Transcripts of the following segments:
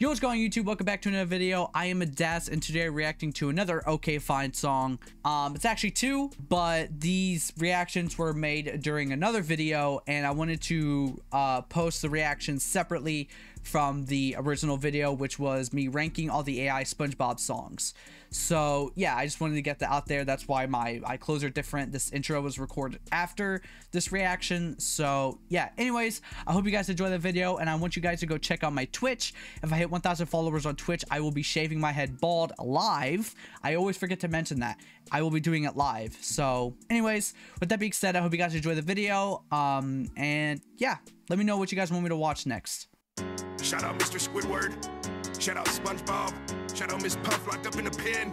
Yo, what's going on YouTube? Welcome back to another video. I am Adast, and today I'm reacting to another OK Fine song. Um, it's actually two, but these reactions were made during another video, and I wanted to uh, post the reactions separately from the original video, which was me ranking all the AI SpongeBob songs. So yeah, I just wanted to get that out there. That's why my eye clothes are different. This intro was recorded after this reaction. So yeah, anyways, I hope you guys enjoy the video and I want you guys to go check out my Twitch. If I hit 1,000 followers on Twitch, I will be shaving my head bald live. I always forget to mention that. I will be doing it live. So anyways, with that being said, I hope you guys enjoy the video. Um, and yeah, let me know what you guys want me to watch next. Shout out Mr. Squidward. Shout out SpongeBob. Shout out Miss Puff locked up in the pen.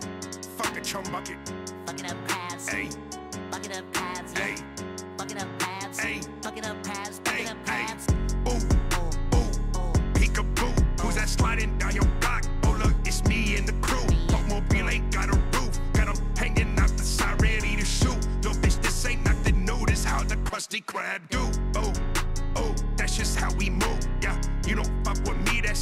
Fuck the chum bucket. Fucking up paths. Hey, Fucking up paths. hey, Fucking up paths. Hey. Fucking up paths. hey, Fucking up hey. paths. Ooh, ooh, peekaboo. Who's that sliding down your block? Oh look, it's me and the crew. Automobile ain't got a roof. Got 'em hanging out the side, ready to shoot. Yo, bitch, this ain't nothing new. This how the Krusty Krab do. Oh, oh, that's just how we move. Yeah, you don't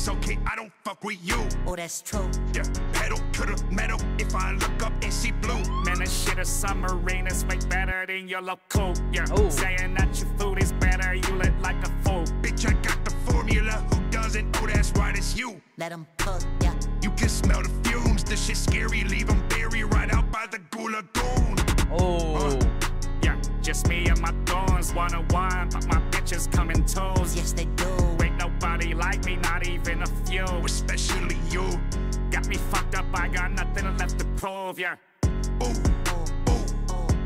fuck with me, that's okay. I don't fuck with you. Oh, that's true. Yeah, pedal to the metal. If I look up and see blue, Man, this shit is submarine. It's way better than your local. Yeah, Oh. saying that your food is better. You look like a fool. bitch, I got the formula. Who doesn't? Oh, that's right, it's you. Let 'em cook. Yeah. You can smell the fumes. This shit scary. Leave Leave 'em buried right out by the Goo Lagoon. Oh, Yeah, just me and my thorns. One on one, but my bitches come in twos. Yes, they do. Ain't nobody like me, not even a few. Especially you. Got me fucked up. I got nothing left to prove. Yeah. Ooh, ooh,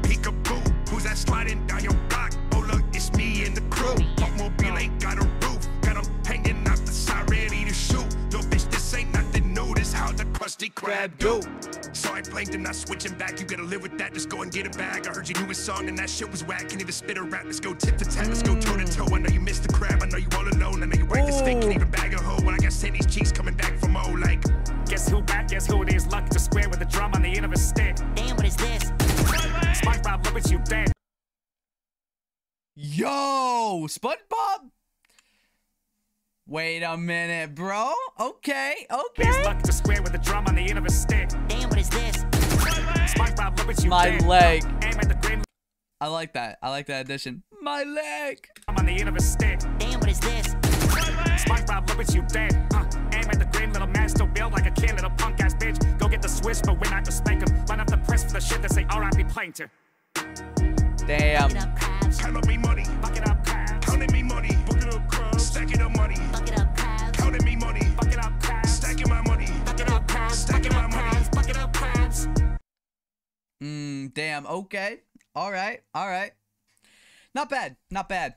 peekaboo. Who's that sliding down your block? Oh, look, it's me and the crew. Automobile ain't got a roof. Got 'em hanging out the side, ready to shoot. Yo, bitch, this ain't nothing new. This how the Krusty Krab do. So I planked not switching back. You gotta live with that. Just go and get a bag. I heard you knew his song and that shit was whack. Can't even spit a rap. Let's go tip to tap. Let's go toe to toe. I know you back? Guess who it is? Lucky to square with a drum on the end of a stick. Damn, what is this? SpongeBob, look at you dead. yo, SpongeBob. Wait a minute, bro. Okay, Is okay. lucky to square with a drum on the end of a stick. Damn, what is this? SpongeBob, look at you My dead. leg. Aim at the green I like that. I like that addition. My leg. drum on the end of a stick. Damn, what is this? SpongeBob, look at you dead. Uh, aim at the green little man, still built like a kid, little punk ass bitch. Go get the switch, but we're not spank him. Line up the press for the shit that say R.I.P. Plankton. Damn. Fucking up count up me money. Fuck it up, crabs. Counting me money. Booking up crowds. Stacking up money. Fucking up paths. Counting me money. Fuck it up, crabs. Stacking my money. Fucking up paths. Stacking my money. paths. Fucking up crabs. Mm, damn. Okay. All right. All right. Not bad. Not bad.